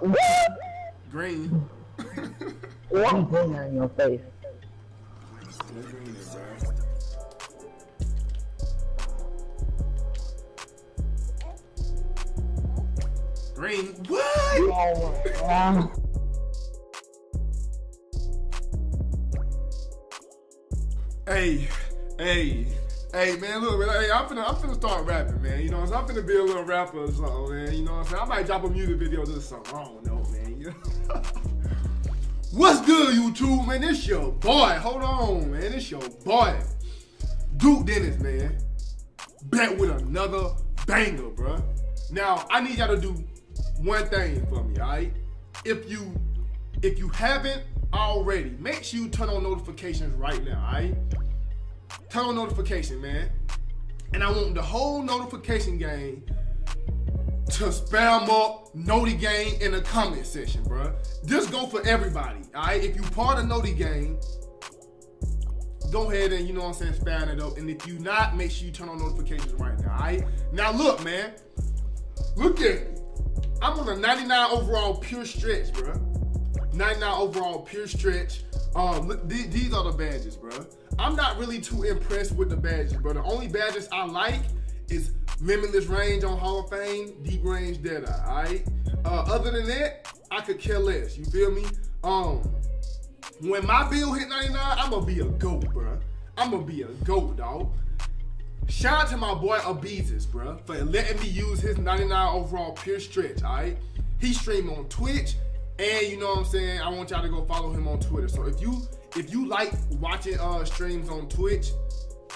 what? Green. What? I'm putting that in your face. That's green there, bro. Green. What? Oh, wow. Hey, hey, hey, man, look, hey, I'm finna, I'm finna start rapping, man. You know, what I'm saying? I'm finna be a little rapper or something, man. You know what I'm saying? I might drop a music video or something. I don't know, man. You know? What's good, YouTube, man? This your boy. Hold on, man. This your boy, Duke Dennis, man. Back with another banger, bruh. Now, I need y'all to do one thing for me, alright? If you if you haven't already, make sure you turn on notifications right now, alright? Turn on notification, man. And I want the whole notification game to spam up Noti Gang in the comment section, bruh. This go for everybody, alright? If you part of Noti Gang, go ahead and, you know what I'm saying, spam it up. And if you not, make sure you turn on notifications right now, alright? Now look, man. Look at me. I'm on a 99 overall pure stretch, bro. 99 overall pure stretch. Um, look, these, are the badges, bro. I'm not really too impressed with the badges, bro. The only badges I like is limitless range on Hall of Fame, deep range Deadeye. Alright. Uh, other than that, I could care less. You feel me? Um, when my bill hit 99, I'm gonna be a goat, bro. I'm gonna be a goat, dog. Shout out to my boy Abeezus, bro, for letting me use his 99 overall pure stretch, alright? He stream on Twitch, and you know what I'm saying? I want y'all to go follow him on Twitter. So if you if you like watching uh streams on Twitch,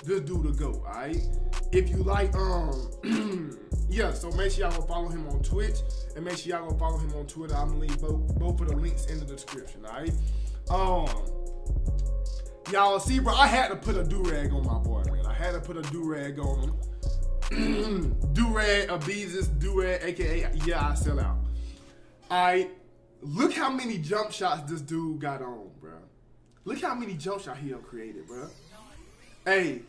this dude to go, alright? If you like um yeah, so make sure y'all go follow him on Twitch and make sure y'all go follow him on Twitter. I'm gonna leave both both of the links in the description, alright? Um Y'all see, bro, I had to put a do-rag on my boy, man. I had to put a do-rag on him. do-rag, Abeezus, do-rag, aka, yeah, I sell out. Alright, look how many jump shots this dude got on, bro. Look how many jump shots he created, bro. Hey,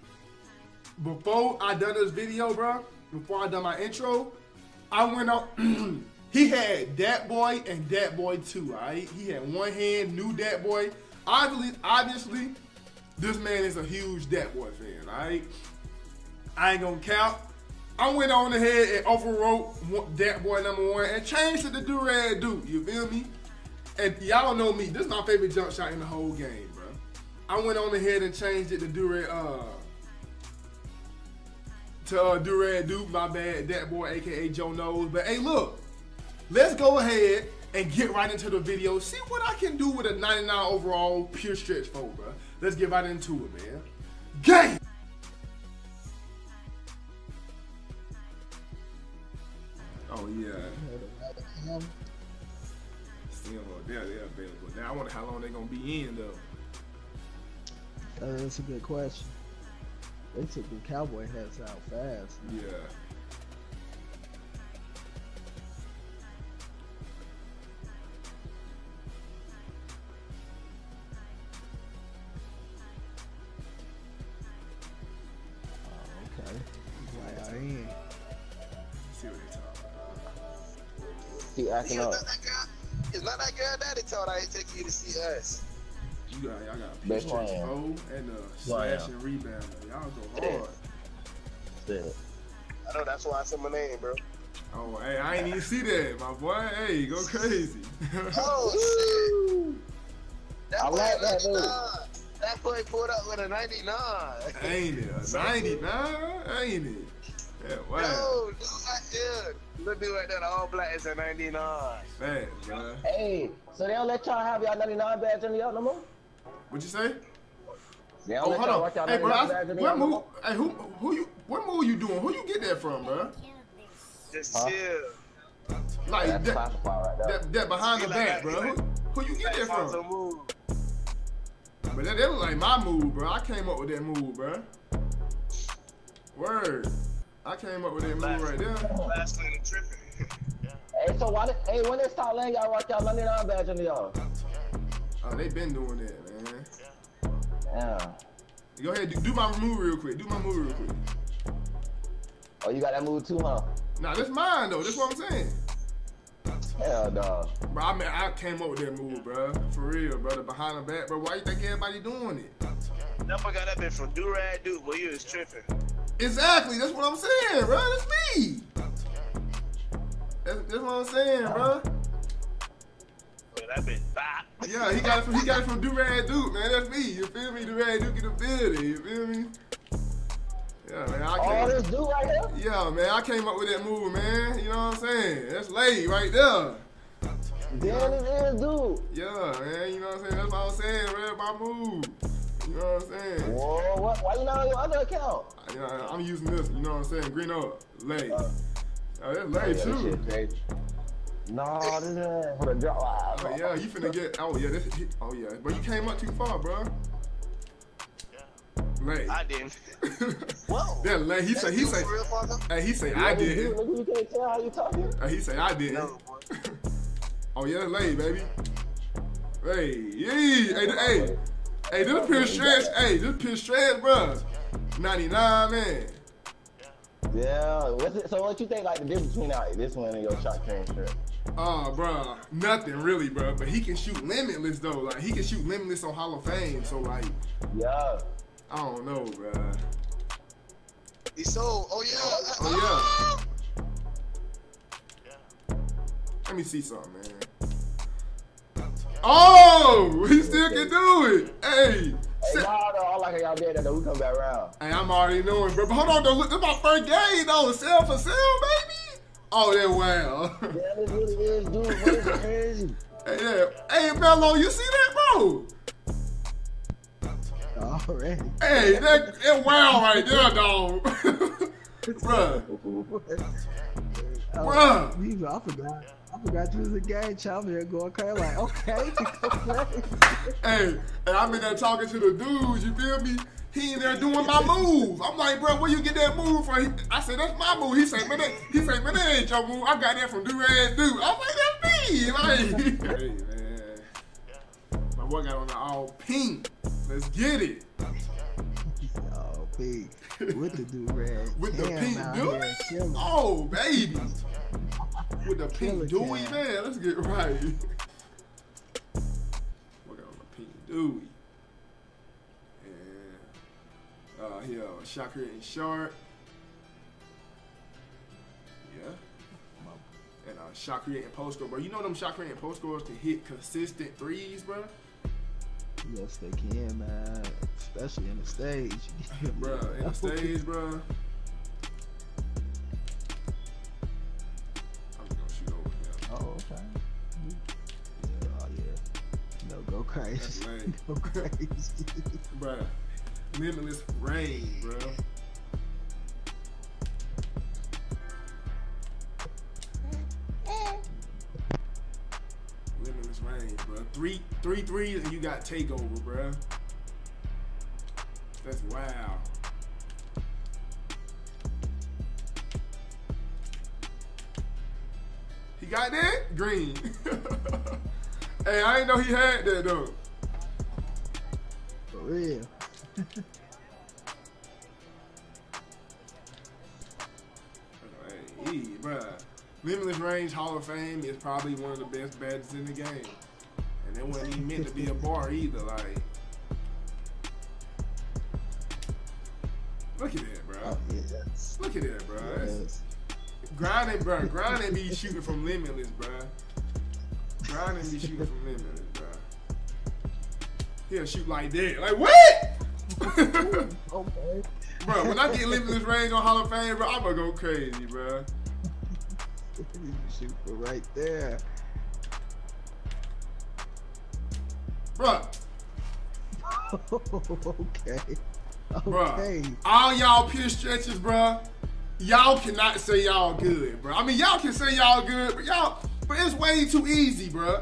before I done this video, bro, before I done my intro, I went on. he had that Boy and that Boy too. alright? He had one hand, new that Boy. Obviously, obviously, this man is a huge that Boy fan, alright? I ain't gonna count. I went on ahead and overwrote Dat Boy number one and changed it to Do-Rag Duke, you feel me? And y'all know me, this is my favorite jump shot in the whole game, bro. I went on ahead and changed it to Do-Rag, uh, to uh, Do-Rag Duke, my bad, Dat Boy, aka Joe Knows. But hey, look, let's go ahead and get right into the video. See what I can do with a 99 overall pure stretch foe, bro. Let's get right into it, man. Game! Oh, yeah. Still, they're, they're available. Now, I wonder how long they're going to be in, though. Uh, that's a good question. They took the cowboy hats out fast. Yeah. Oh, okay. Out in. See what they talking about. Keep acting up. that girl. It's not that girl daddy told I ain't take you to see us. You got, y'all got a Best pure stretch player. and uh, a Player. slash and rebound. Y'all go hard. Shit. I know that's why I said my name, bro. Oh, hey, I ain't even see that, my boy. Hey, go crazy. Oh shit. That I boy like that, dude. That boy pulled up with a 99. ain't it? A 99? Ain't it? Yeah, wow. Yo, dude, right there. Look dude right there, the all black is a 99. Fat, bro. Hey, so they don't let y'all have y'all 99 badge in the yard no more? What you say? They don't Oh, let hold y'all on. rock y'all Hey, bro, 99 I, badge in the what yard move? Hey, who, who you? What move you doing? Who you get that from, bro? Just Huh? chill. Like That's that, classified right there. that, that behind the He like back, that, bro. he Who, who you get that from? move. But that, that was like my move, bro. I came up with that move, bro. Word. I came up with that move right there. Last lane of tripping. Hey, so why did, hey, when they start letting y'all rock y'all 99 badge in y'all? Oh, they been doing that, man. Yeah. Go ahead, do, do my move real quick. Do my move real quick. Oh, you got that move too, huh? Nah, that's mine though. That's what I'm saying. Hell no. Bro, I mean, I came up with that move, bro. For real, brother. Behind the back, bro. Why you think everybody doing it? That boy got that bitch from Durag Dude, boy, you was tripping. Exactly. That's what I'm saying, bro. That's me. That's, that's what I'm saying, bro. Boy, that bitch bop. Yeah, he got it from he got it from Durag Duke, man. That's me. You feel me? Durag Duke in the building. You feel me? Yeah, man. I All came, this dude right here? yeah, man. I came up with that move, man. You know what I'm saying? That's late right there. Damn, this is dude. Yeah, man. You know what I'm saying? That's what I'm saying, man. My move. You know what I'm saying? Whoa, what, why you not on your other account? You know, I'm using this. You know what I'm saying? Green up, lay. Uh, Oh, that's Yeah, lay this too. shit crazy. No, this is for the drop. Wow. Oh yeah, you finna get. Oh yeah, this. Oh yeah, but you came up too far, bro. Lay. I didn't. Whoa. Yeah, lay. He say. He You say. for? Hey, he say You I did. dude, nigga, you can't tell how you talking? Uh, he say I did. No. Oh yeah, that's lay, baby. Hey, yee. hey, hey, hey, this pure stretch. Hey, this pure stretch, bro. 99, man. Yeah. What's it, so what you think like the difference between like, this one and your shot train strip? Oh, bro, nothing really, bro. But he can shoot limitless though. Like he can shoot limitless on Hall of Fame. So like, Yeah. I don't know, bro. He sold. Oh, yeah. Oh yeah. Let me see something, man. Oh, he still can do it. Hey, Hey, se- nah, no, I like how y'all did that. Though we come back around. hey, I'm already knowing, bro. But hold on, though. Look, this my first game, though. Sell for sale, baby. Oh, that wow. Yeah, this really is, dude. What is crazy? hey, yeah. Hey, Mello, you see that, bro? Already. Hey, that, that wow right there, dog. Bruh. Oh, Bruh. Weaver, I forgot. I forgot you was a game champion going crazy. Like, okay. Hey, and I'm in there talking to the dudes, you feel me? He in there doing my move. I'm like, bro, where you get that move from? He- I said, that's my move. He said, man, that, he said, man, that ain't your move. I got that from Durag Dude. I'm like, that's me. Like, hey, man. My boy got on the all pink. Let's get it. Oh, big. With the do rag. With the pink Dewey? Dewey? Oh, baby. With the pink Dewey, cat. man. Let's get right. Look on the pink Dewey. And, uh, here, shot creating short. Yeah. And uh, shot creating post score, bro. You know them shot creating post scores can hit consistent threes, bro. Yes, they can, man. Especially in the stage. Bro, in the stage, bro. Crazy. Go crazy. Bruh, limitless rain, bro. Limitless range, bro. Three, three threes, and you got takeover, bro. That's wow. He got that green. hey, I didn't know he had that though. For real. Hey, bruh. Limitless Range Hall of Fame is probably one of the best badges in the game. And it wasn't even meant to be a bar either. Like, look at that, bro. Oh, yes. Look at that, bro. Yes. Grinding, bro. Grinding be shooting from Limitless, bro. Grinding be shooting from Limitless, bro. He'll shoot like that. Like, what? Okay. bro, when I get Limitless Range on Hall of Fame, bro, I'm gonna go crazy, bro. Shoot from right there. Bro, okay. Bruh, Okay. all y'all pure stretches, bruh. Y'all cannot say y'all good, bruh. I mean, y'all can say y'all good, but y'all, but it's way too easy, bruh.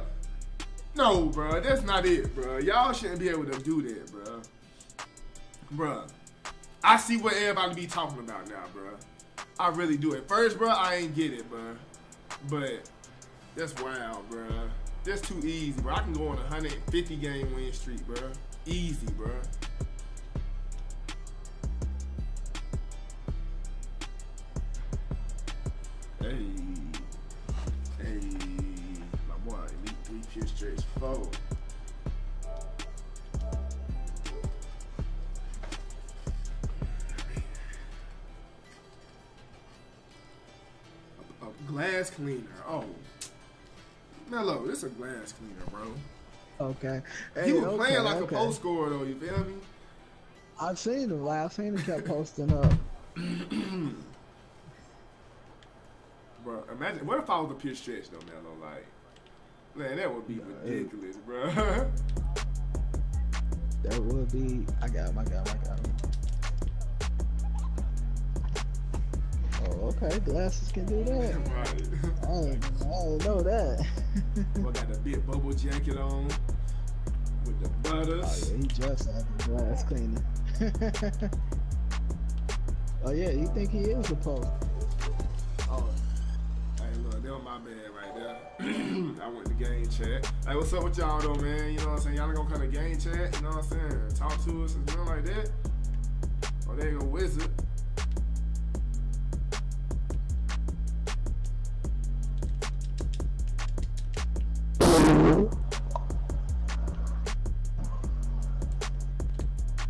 No, bruh, that's not it, bruh. Y'all shouldn't be able to do that, bruh. Bruh, I see what everybody be talking about now, bruh. I really do. At first, bruh, I ain't get it, bruh. But that's wild, bruh. That's too easy, bruh. I can go on a 150 game win streak, bruh. Easy, bruh. A, a glass cleaner. Oh. Mello, this a glass cleaner, bro. Okay. he was okay, playing like okay. a post scorer though, you feel me? I've seen him. Like, I've seen him kept posting up. Bro, imagine what if I was a pure stretch though, Mello? Like, man, that would be ridiculous, bro. That would be. I got him. I got him. I got him. Oh, okay. Glasses can do that. right. I didn't, I didn't know that. I got the big bubble jacket on with the oh butters. yeah, he just had the glass cleaner. oh yeah, you think he is a post? Look, that was my bad right there. I went to game chat. Hey, what's up with y'all though, man? You know what I'm saying? Y'all not gonna come to game chat, you know what I'm saying? Talk to us and something like that. Oh, there you go, wizard.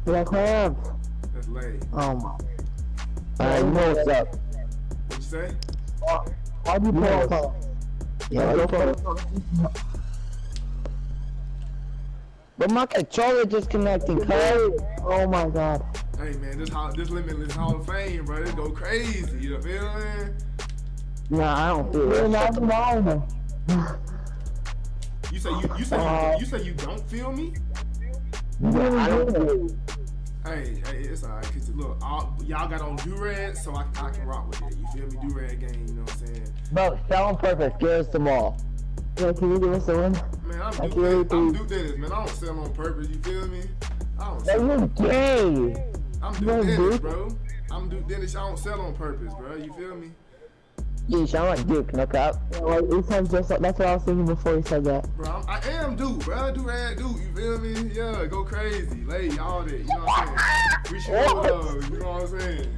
Yeah, crab. That's late. Oh my. Alright, you know what's up. What you say? Uh, Why do you play on call? Yeah, go for it. But my controller disconnecting, cuz. Oh my god. Hey man, this hall, this limitless Hall of Fame, bro. This go crazy. You feel me? Nah, I don't feel it. Not tomorrow. You say you you say you, you say you don't feel me? Yeah, I don't feel it. Hey, hey, it's alright. Cause look, all, y'all got on do so I, I can rock with it. You feel me? Do game, you know what I'm saying? Bro, sell on purpose. Give us them all. Yeah, can you give us the one? Man, I'm Thank Duke, you, Dennis, I'm please. Duke Dennis, man. I don't sell on purpose. You feel me? I don't That sell. you gay. I'm Duke No, Dennis, bro. I'm Duke Dennis. I don't sell on purpose, bro. You feel me? You sound like Duke, no cap. Yeah, well, it sounds just like, that's what I was thinking before you said that. Bro, I'm, I am Duke, bro. Do rag Duke. You feel me? Yeah, go crazy, lay all that. You know what I'm saying? We should go love. You know what I'm saying?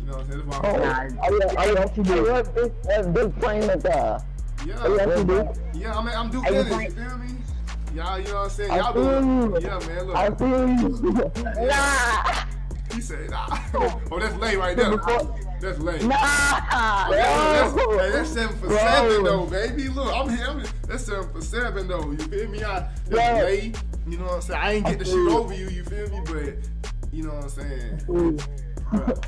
You know what I'm saying? That's why. Oh, I'm, are you, are you actually Duke? What big, what big playing with the... Are you yeah, actually Duke? yeah. I mean, I'm Duke Are you Dennis. You feel me? Y'all, you know what I'm saying? I Y'all feel doing, you. yeah, man. Look, I feel you. nah! he said, nah. oh, that's lay right there. That's lay. Nah! Oh, that's, No! hey, that's seven for seven though, baby. Look, I'm here. I'm, that's seven for seven though. You feel me? I that's Yeah. lay. You know what I'm saying? I ain't get to I feel shoot over you. You feel me? But you know what I'm saying? Mm.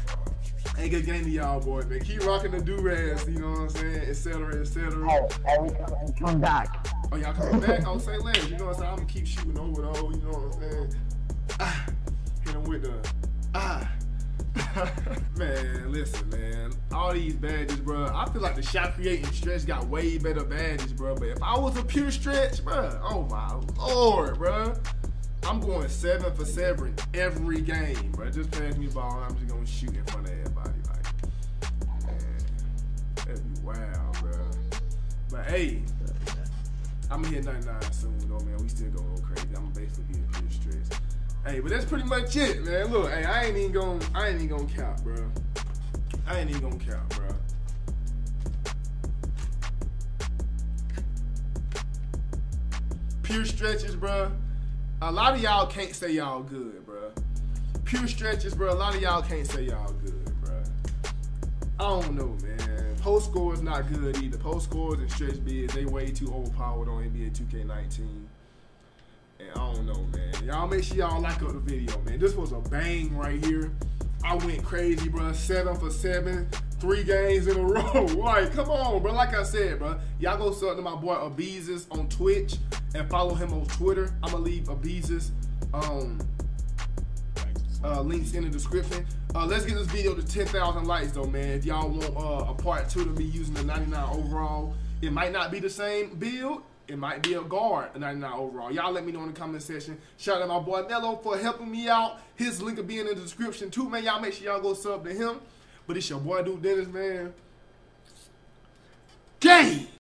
Ain't good game to y'all, boy, man. Keep rocking the do rags. You know what I'm saying? Et cetera, et cetera. Oh, oh, we come, come back. Oh, y'all coming back on St. Lance. You know what I'm saying? I'm gonna keep shooting over though. You know what I'm saying? Ah, hit him with the. man, listen, man. All these badges, bro. I feel like the shot creating stretch got way better badges, bro. But if I was a pure stretch, bro, oh my lord, bro. I'm going seven for seven every game, bro. Just pass me the ball I'm just gonna shoot in front of everybody. Like, that'd be wild, bro. But hey, I'm gonna hit 99 soon, though, man. We still gonna go crazy. I'm basically be a pure stretch. Hey, but that's pretty much it, man. Look, hey, I ain't even gonna, I ain't even gonna count, bro. I ain't even gonna count, bro. Pure stretches, bro. A lot of y'all can't say y'all good, bro. Pure stretches, bro. A lot of y'all can't say y'all good, bro. I don't know, man. Post score is not good either. Post scores and stretch bigs, they way too overpowered on NBA 2K19. I don't know, man. Y'all make sure y'all like up the video, man. This was a bang right here. I went crazy, bro. Seven for seven, three games in a row. Like, come on, bro. Like I said, bro. Y'all go sub to my boy Abeezus on Twitch and follow him on Twitter. I'ma leave Abeezus um uh, links in the description. Uh, let's get this video to 10,000 likes though, man. If y'all want uh, a part two to me using the 99 overall, it might not be the same build. It might be a guard, a 99 overall. Y'all let me know in the comment section. Shout out my boy Mello for helping me out. His link will be in the description too, man. Y'all make sure y'all go sub to him. But it's your boy Duke Dennis, man. Game!